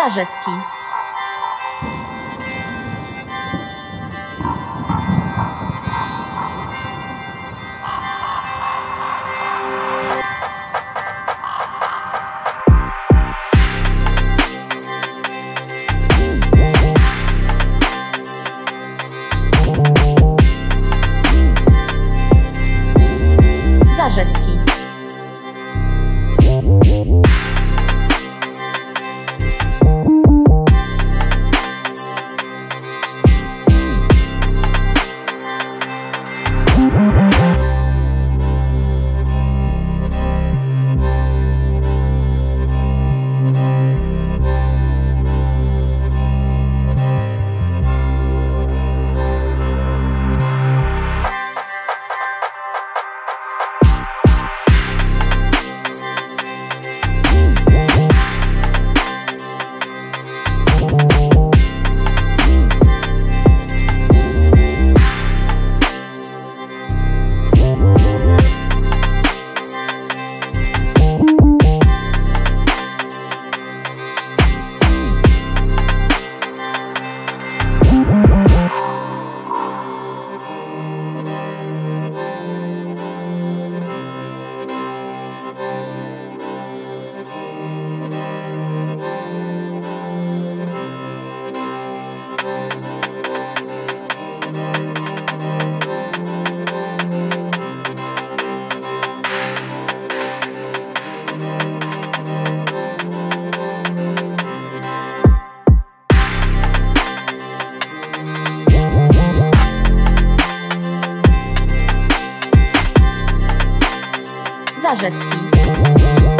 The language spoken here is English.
Zarzecki. Zarzecki.